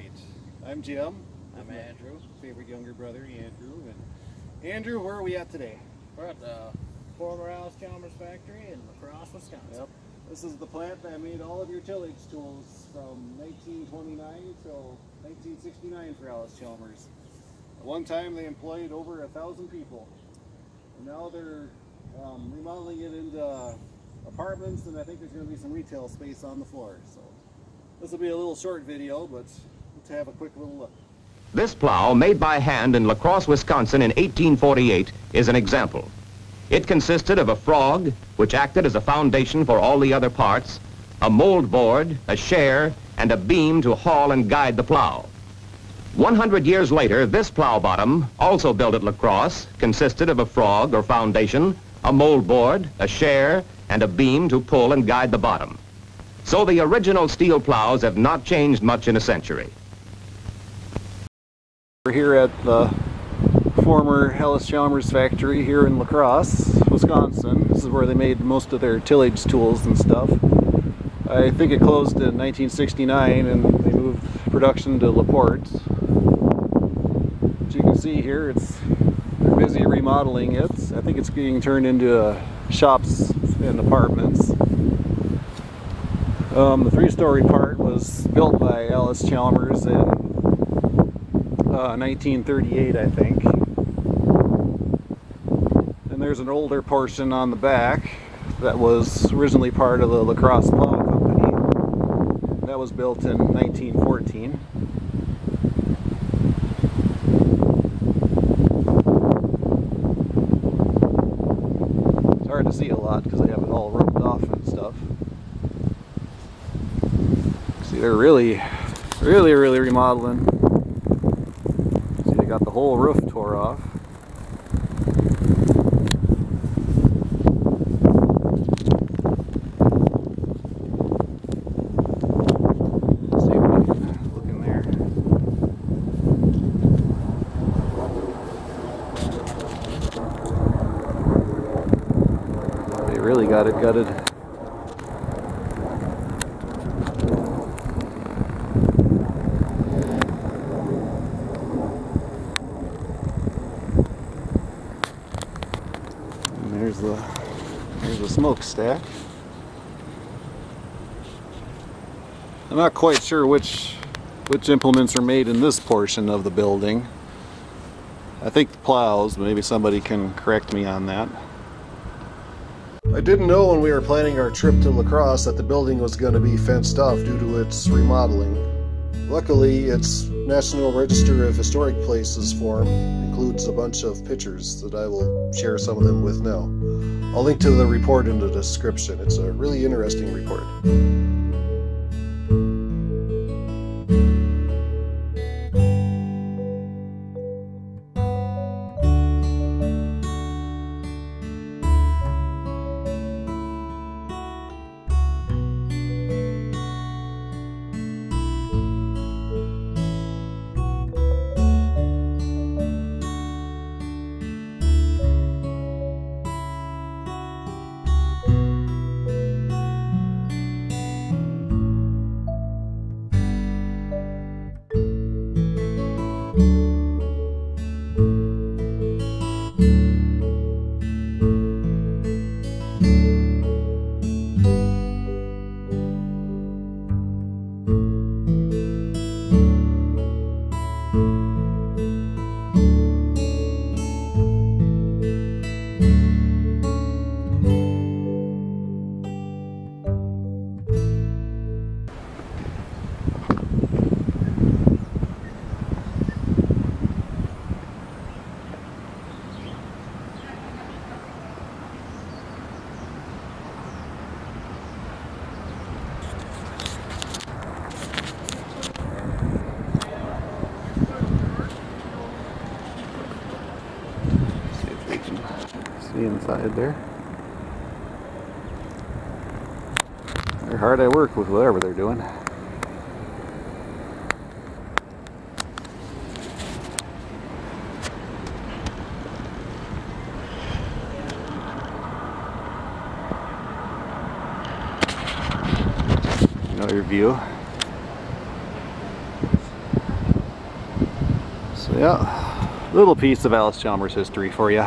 great. I'm Jim. I'm with Andrew. Favorite younger brother, Andrew. And Andrew, where are we at today? We're at the former Allis Chalmers factory in La Crosse, Wisconsin. Yep. This is the plant that made all of your tillage tools from 1929 till 1969 for Allis Chalmers. At one time, they employed over a thousand people, and now they're um, remodeling it into apartments, and I think there's going to be some retail space on the floor. So this will be a little short video, but have a quick little look. This plow, made by hand in La Crosse, Wisconsin in 1848, is an example. It consisted of a frog, which acted as a foundation for all the other parts, a mold board, a share, and a beam to haul and guide the plow. 100 years later, this plow bottom, also built at La Crosse, consisted of a frog or foundation, a mold board, a share, and a beam to pull and guide the bottom. So the original steel plows have not changed much in a century. We're here at the former Allis Chalmers factory here in La Crosse, Wisconsin. This is where they made most of their tillage tools and stuff. I think it closed in 1969 and they moved production to LaPorte. As you can see here, it's they're busy remodeling it. I think it's being turned into uh, shops and apartments. Um, the three-story part was built by Allis Chalmers in uh, 1938, I think. And there's an older portion on the back that was originally part of the La Crosse Plow Company. That was built in 1914. It's hard to see a lot because they have it all roped off and stuff. See, they're really, really, really remodeling. See, they got the whole roof tore off. Really got it gutted. And there's the there's the smokestack. I'm not quite sure which which implements are made in this portion of the building. I think the plows, maybe somebody can correct me on that. I didn't know when we were planning our trip to La Crosse that the building was going to be fenced off due to its remodeling. Luckily, its National Register of Historic Places form includes a bunch of pictures that I will share some of them with now. I'll link to the report in the description. It's a really interesting report. the inside there. They're hard at work with whatever they're doing. Another view. So yeah, little piece of Allis Chalmers history for you.